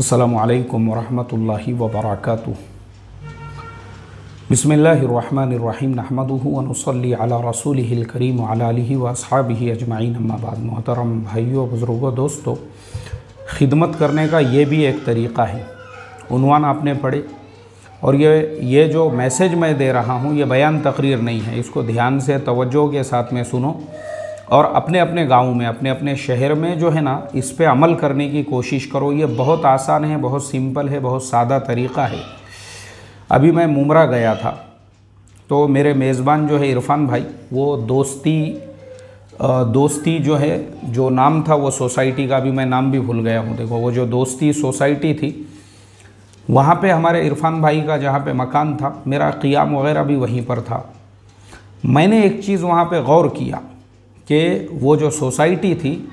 असलकम वरहमतुल्लाहि वबरकातुह बिस्मिल्लाहिर्रहमानिर्रहीम नहमदुहु व नुसल्ली अला रसूलिहिल करीम अला आलिहि अजमाइन अम्मा बाद मोहतरम भाइयों बुज़ुर्गों दोस्तों खिदमत करने का ये भी एक तरीक़ा है उनवान आपने पढ़े और ये ये जो मैसेज मैं दे रहा हूँ ये बयान तकरीर नहीं है इसको ध्यान से तवज्जो के साथ में सुनो और अपने अपने गाँव में, अपने अपने शहर में जो है ना, इस पर अमल करने की कोशिश करो। ये बहुत आसान है, बहुत सिंपल है, बहुत सादा तरीक़ा है। अभी मैं मुमरा गया था तो मेरे मेज़बान जो है इरफान भाई, वो दोस्ती दोस्ती जो है, जो नाम था वो सोसाइटी का भी मैं नाम भी भूल गया हूँ। देखो, वो जो दोस्ती सोसाइटी थी, वहाँ पे हमारे इरफान भाई का जहाँ पे मकान था, मेरा क़ियाम वगैरह भी वहीं पर था। मैंने एक चीज़ वहाँ पे गौर किया कि वो जो सोसाइटी थी,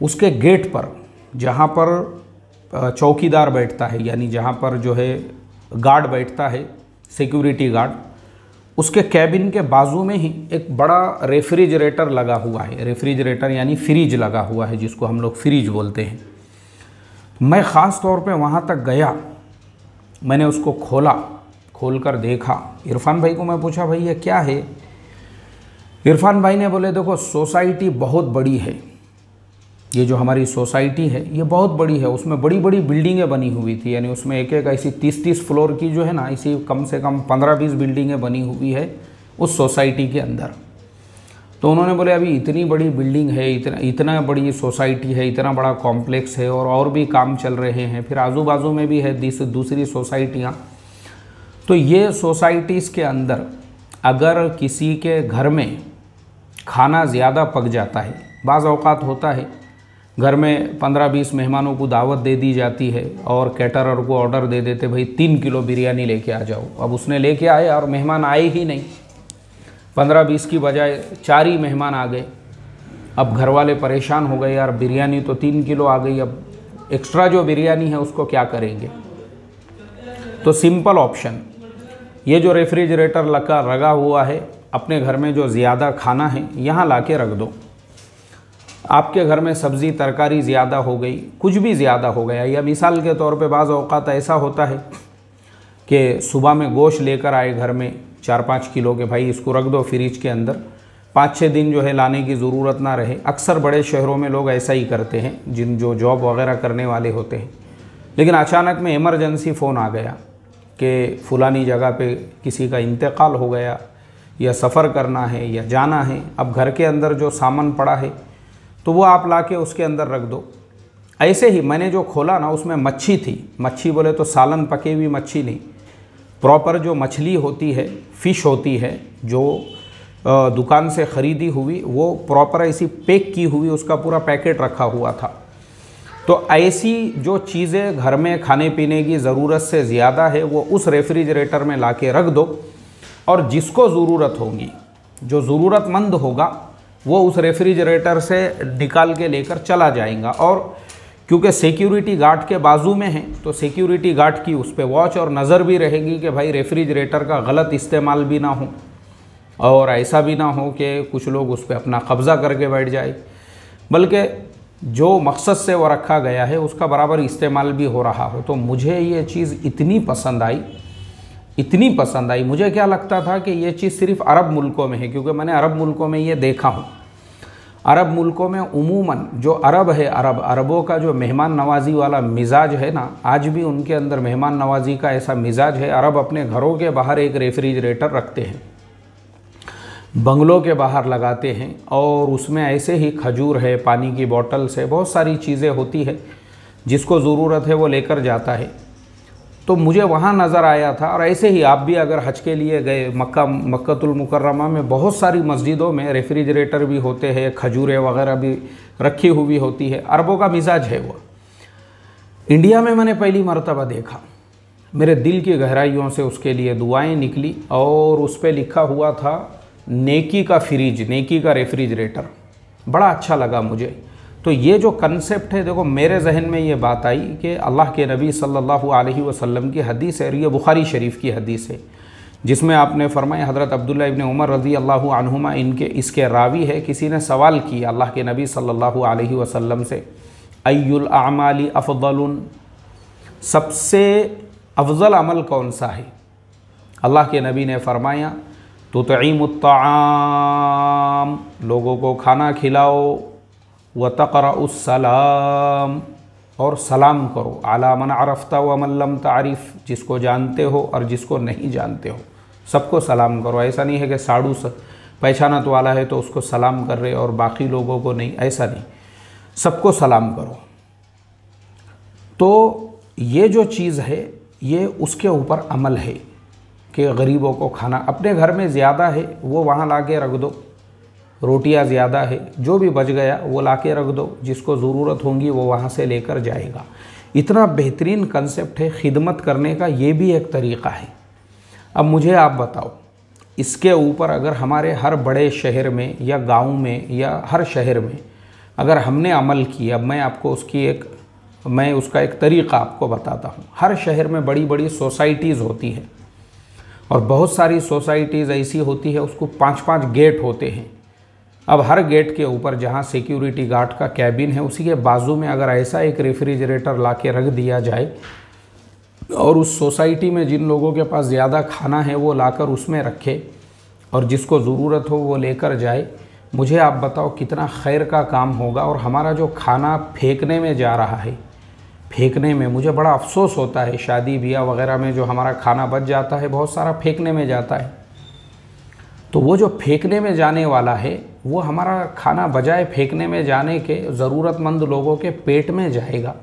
उसके गेट पर, जहाँ पर चौकीदार बैठता है, यानी जहाँ पर जो है गार्ड बैठता है, सिक्योरिटी गार्ड, उसके कैबिन के बाजू में ही एक बड़ा रेफ्रिजरेटर लगा हुआ है। रेफ्रिजरेटर यानी फ्रिज लगा हुआ है, जिसको हम लोग फ्रिज बोलते हैं। मैं ख़ास तौर पे वहाँ तक गया, मैंने उसको खोला खोल कर देखा। इरफान भाई को मैं पूछा, भाई, ये क्या है? इरफान भाई ने बोले, देखो, सोसाइटी बहुत बड़ी है। ये जो हमारी सोसाइटी है, ये बहुत बड़ी है। उसमें बड़ी बड़ी बिल्डिंगें बनी हुई थी। यानी उसमें एक एक ऐसी तीस तीस फ्लोर की जो है ना इसी कम से कम पंद्रह बीस बिल्डिंगें बनी हुई है उस सोसाइटी के अंदर। तो उन्होंने बोले, अभी इतनी बड़ी बिल्डिंग है, इतना इतना बड़ी सोसाइटी है, इतना बड़ा कॉम्प्लेक्स है और और भी काम चल रहे हैं। फिर आजू बाजू में भी है दूसरी सोसाइटियाँ। तो ये सोसाइटीज़ के अंदर अगर किसी के घर में खाना ज़्यादा पक जाता है। बाज़ अवकात होता है। घर में पंद्रह बीस मेहमानों को दावत दे दी जाती है और कैटरर को ऑर्डर दे देते, भाई, तीन किलो बिरयानी लेके आ जाओ। अब उसने लेके आए और मेहमान आए ही नहीं। पंद्रह बीस की बजाय चार ही मेहमान आ गए। अब घर वाले परेशान हो गए, यार, बिरयानी तो तीन किलो आ गई, अब एक्स्ट्रा जो बिरयानी है उसको क्या करेंगे? तो सिंपल ऑप्शन ये जो रेफ्रिजरेटर लगा लगा हुआ है अपने घर में जो ज़्यादा खाना है, यहाँ ला के रख दो। आपके घर में सब्ज़ी तरकारी ज़्यादा हो गई, कुछ भी ज़्यादा हो गया। या मिसाल के तौर पे बाज़ अवकात ऐसा होता है कि सुबह में गोश्त लेकर आए घर में चार पाँच किलो के, भाई इसको रख दो फ्रिज के अंदर। पाँच छः दिन जो है लाने की ज़रूरत ना रहे। अक्सर बड़े शहरों में लोग ऐसा ही करते हैं, जिन जो जॉब वगैरह करने वाले होते हैं। लेकिन अचानक में इमरजेंसी फ़ोन आ गया कि फ़ुलानी जगह पे किसी का इंतकाल हो गया या सफ़र करना है या जाना है, अब घर के अंदर जो सामान पड़ा है तो वो आप ला के उसके अंदर रख दो। ऐसे ही मैंने जो खोला ना, उसमें मच्छी थी। मच्छी बोले तो सालन पके हुई मच्छी नहीं। प्रॉपर जो मछली होती है, फ़िश होती है, जो दुकान से ख़रीदी हुई, वो प्रॉपर ऐसी पैक की हुई, उसका पूरा पैकेट रखा हुआ था। तो ऐसी जो चीज़ें घर में खाने पीने की ज़रूरत से ज़्यादा है, वो उस रेफ्रिजरेटर में ला के रख दो। और जिसको ज़रूरत होगी, जो ज़रूरतमंद होगा, वो उस रेफ्रिजरेटर से निकाल के लेकर चला जाएगा। और क्योंकि सिक्योरिटी गार्ड के बाजू में है तो सिक्योरिटी गार्ड की उस पर वॉच और नज़र भी रहेगी कि भाई रेफ्रिजरेटर का गलत इस्तेमाल भी ना हो और ऐसा भी ना हो कि कुछ लोग उस पर अपना कब्ज़ा करके बैठ जाए। बल्कि जो मकसद से वो रखा गया है, उसका बराबर इस्तेमाल भी हो रहा हो। तो मुझे ये चीज़ इतनी पसंद आई इतनी पसंद आई। मुझे क्या लगता था कि ये चीज़ सिर्फ़ अरब मुल्कों में है, क्योंकि मैंने अरब मुल्कों में ये देखा हूँ। अरब मुल्कों में उमूमन जो अरब है, अरब, अरबों का जो मेहमान नवाजी वाला मिजाज है ना, आज भी उनके अंदर मेहमान नवाजी का ऐसा मिजाज है, अरब अपने घरों के बाहर एक रेफ्रिजरेटर रखते हैं, बंगलों के बाहर लगाते हैं, और उसमें ऐसे ही खजूर है, पानी की बॉटल्स है, बहुत सारी चीज़ें होती है, जिसको ज़रूरत है वो लेकर जाता है। तो मुझे वहाँ नज़र आया था और ऐसे ही आप भी अगर हज के लिए गए, मक्का मक्तुलमुकर्रमा में बहुत सारी मस्जिदों में रेफ्रिजरेटर भी होते हैं, खजूरें वगैरह भी रखी हुई होती है, अरबों का मिजाज है वो। इंडिया में मैंने पहली मरतबा देखा। मेरे दिल की गहराइयों से उसके लिए दुआएँ निकली और उस पर लिखा हुआ था, नेकी का फ्रिज, नेकी का रेफ्रिजरेटर। बड़ा अच्छा लगा मुझे। तो ये जो कंसेप्ट है, देखो, मेरे जहन में ये बात आई कि अल्लाह के नबी सल्लल्लाहु अलैहि वसल्लम की हदीस है और ये बुखारी शरीफ की हदीस है, जिसमें आपने फरमाया, हज़रत अब्दुल्ला इब्न उमर रज़ी अल्लाह अनहुमा इनके, इसके रावी है, किसी ने सवाल किया अल्लाह के नबी सल्लल्लाहु अलैहि वसल्लम से, अय्युल अमाली सबसे अफजल अमल कौन सा है? अल्लाह के नबी ने फरमाया तो लोगों को खाना खिलाओ व तकरसलाम और सलाम करो। आलामन अरफ्ता व मल्लम तारीफ़ जिसको जानते हो और जिसको नहीं जानते हो। सबको सलाम करो। ऐसा नहीं है कि साड़ू पहचानत वाला है तो उसको सलाम कर रहे और बाकी लोगों को नहीं। ऐसा नहीं। सबको सलाम करो। तो ये जो चीज़ है, ये उसके ऊपर अमल है कि गरीबों को खाना। अपने घर में ज़्यादा है, वो वहाँ ला के रख दो। रोटियाँ ज़्यादा है, जो भी बच गया, वो ला के रख दो, जिसको ज़रूरत होगी वो वहाँ से लेकर जाएगा। इतना बेहतरीन कंसेप्ट है, खिदमत करने का ये भी एक तरीक़ा है। अब मुझे आप बताओ, इसके ऊपर अगर हमारे हर बड़े शहर में या गाँव में या हर शहर में अगर हमने अमल किया, अब मैं आपको उसकी एक, मैं उसका एक तरीक़ा आपको बताता हूँ। हर शहर में बड़ी बड़ी सोसाइटीज़ होती है, और बहुत सारी सोसाइटीज़ ऐसी होती है, उसको पाँच पाँच गेट होते हैं। अब हर गेट के ऊपर जहाँ सिक्योरिटी गार्ड का कैबिन है, उसी के बाजू में अगर ऐसा एक रेफ्रिजरेटर ला के रख दिया जाए, और उस सोसाइटी में जिन लोगों के पास ज़्यादा खाना है, वो लाकर उसमें रखे और जिसको ज़रूरत हो वो लेकर जाए, मुझे आप बताओ कितना खैर का काम होगा। और हमारा जो खाना फेंकने में जा रहा है, फेंकने में मुझे बड़ा अफसोस होता है। शादी ब्याह वगैरह में जो हमारा खाना बच जाता है, बहुत सारा फेंकने में जाता है। तो वो जो फेंकने में जाने वाला है, वो हमारा खाना बजाय फेंकने में जाने के ज़रूरतमंद लोगों के पेट में जाएगा।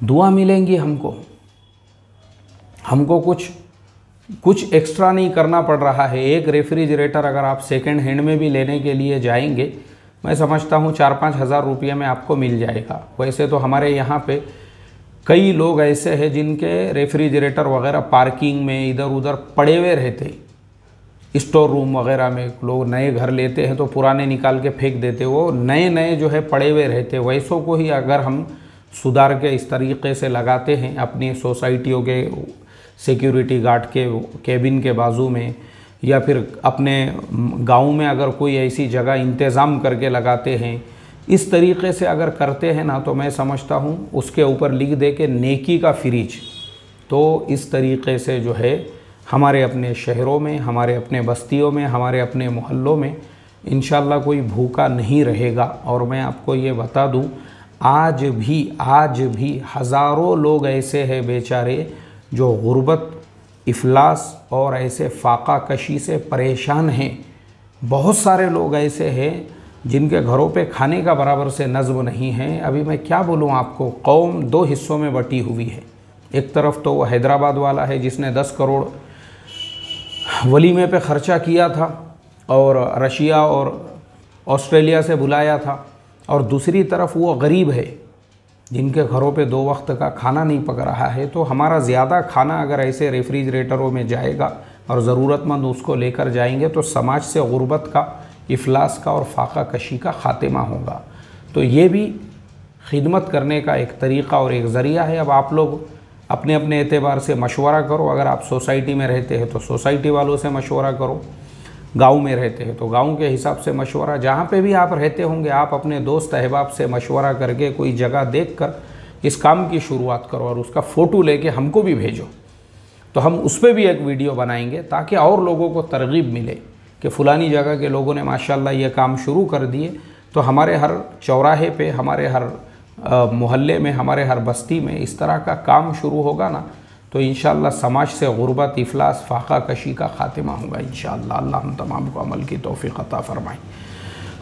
दुआ मिलेंगी हमको। हमको कुछ कुछ एक्स्ट्रा नहीं करना पड़ रहा है। एक रेफ्रिजरेटर अगर आप सेकेंड हैंड में भी लेने के लिए जाएँगे, मैं समझता हूँ चार पाँच हज़ार रुपये में आपको मिल जाएगा। वैसे तो हमारे यहाँ पे कई लोग ऐसे हैं जिनके रेफ्रिजरेटर वगैरह पार्किंग में इधर उधर पड़े हुए रहते। स्टोर रूम वगैरह में लोग नए घर लेते हैं तो पुराने निकाल के फेंक देते वो नए नए जो है पड़े हुए रहते वैसों को ही अगर हम सुधार के इस तरीके से लगाते हैं अपनी सोसाइटियों के सिक्योरिटी गार्ड के केबिन के बाजू में या फिर अपने गाँव में अगर कोई ऐसी जगह इंतज़ाम करके लगाते हैं, इस तरीके से अगर करते हैं ना तो मैं समझता हूँ उसके ऊपर लिख दे के नेकी का फ्रिज तो इस तरीके से जो है हमारे अपने शहरों में, हमारे अपने बस्तियों में, हमारे अपने मोहल्लों में इन कोई भूखा नहीं रहेगा। और मैं आपको ये बता दूँ, आज भी आज भी हज़ारों लोग ऐसे हैं बेचारे जो गुर्बत, इफलास और ऐसे फाका कशी से परेशान हैं। बहुत सारे लोग ऐसे हैं जिनके घरों पे खाने का बराबर से नज़म नहीं है। अभी मैं क्या बोलूँ आपको, कौम दो हिस्सों में बटी हुई है। एक तरफ़ तो वो हैदराबाद वाला है जिसने दस करोड़ वलीमे पे ख़र्चा किया था और रशिया और ऑस्ट्रेलिया से बुलाया था। और दूसरी तरफ़ वो गरीब है, जिनके घरों पे दो वक्त का खाना नहीं पक रहा है तो हमारा ज़्यादा खाना अगर ऐसे रेफ्रिजरेटरों में जाएगा और ज़रूरतमंद उसको लेकर जाएँगे तो समाज से गुर्बत का, इफलास का और फाका कशी का ख़ात्मा होगा। तो ये भी खिदमत करने का एक तरीक़ा और एक ज़रिया है। अब आप लोग अपने अपने एतबार से मशवरा करो। अगर आप सोसाइटी में रहते हैं तो सोसाइटी वालों से मशवरा करो, गाँव में रहते हैं तो गाँव के हिसाब से मशवरा। जहाँ पे भी आप रहते होंगे, आप अपने दोस्त अहबाब से मशवरा करके कोई जगह देख कर इस काम की शुरुआत करो और उसका फ़ोटो लेके हमको भी भेजो। तो हम उस पर भी एक वीडियो बनाएँगे ताकि और लोगों को तरगीब मिले कि फ़ुलानी जगह के लोगों ने माशाल्लाह ये काम शुरू कर दिए। तो हमारे हर चौराहे पे, हमारे हर मोहल्ले में, हमारे हर बस्ती में इस तरह का काम शुरू होगा ना तो इन समाज से गुरबत अफलास फ़ाक़ा कशी का ख़ात्मा होगा इन अल्लाह हम तमाम को अमल की तोफ़ी अता फ़रमाएँ।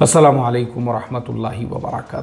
अल्लाम वरहमल वर्का